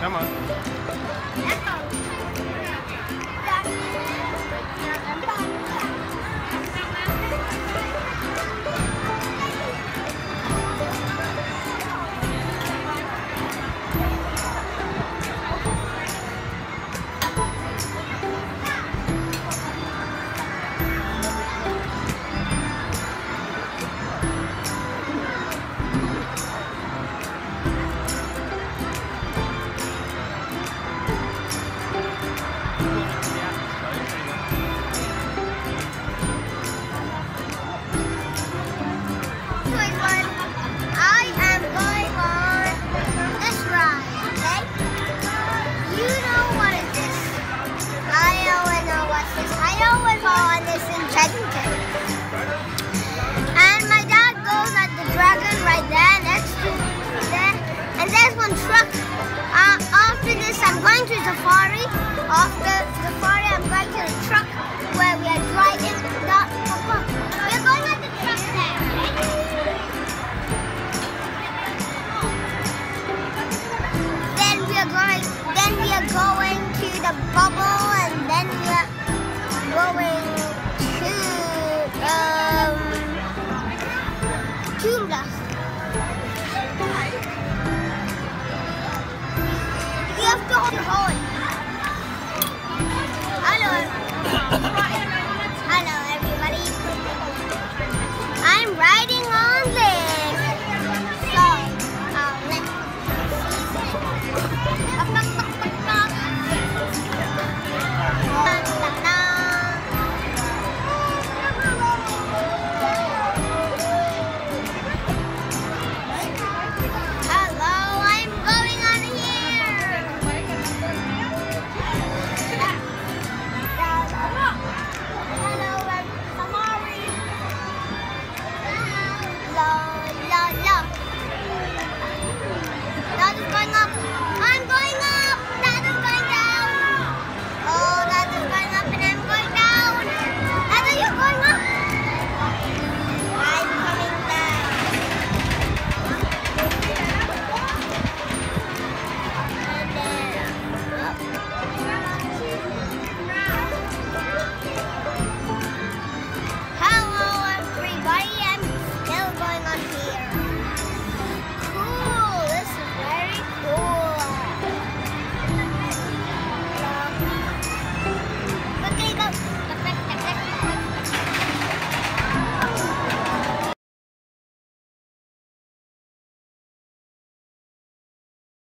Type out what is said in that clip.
Come on. the bubble and then you're going to um tomb dust. You have to hold your hole. Hello. Hello everybody. I'm riding